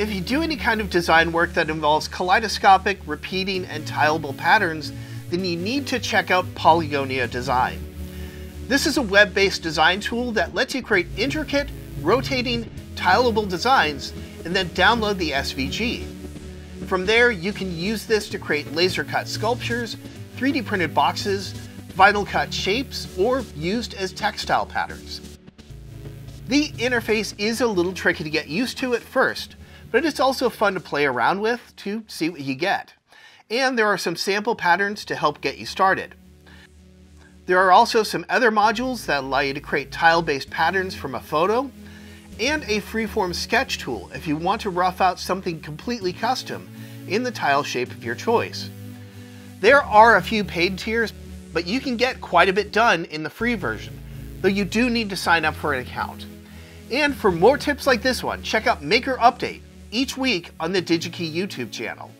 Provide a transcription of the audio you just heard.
if you do any kind of design work that involves kaleidoscopic, repeating, and tileable patterns, then you need to check out Polygonia Design. This is a web-based design tool that lets you create intricate, rotating, tileable designs and then download the SVG. From there, you can use this to create laser cut sculptures, 3D printed boxes, vinyl cut shapes, or used as textile patterns. The interface is a little tricky to get used to at first, but it's also fun to play around with to see what you get. And there are some sample patterns to help get you started. There are also some other modules that allow you to create tile-based patterns from a photo, and a freeform sketch tool if you want to rough out something completely custom in the tile shape of your choice. There are a few paid tiers, but you can get quite a bit done in the free version, though you do need to sign up for an account. And for more tips like this one, check out Maker Update each week on the DigiKey YouTube channel.